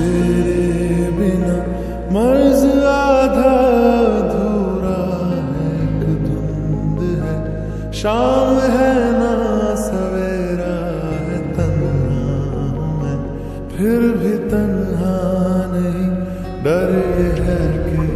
तेरे बिना मर्ज आधा अधूरा है धुंध है। शाम है ना, सवेरा है, तन्हा फिर भी तन्हा नहीं, डर है कि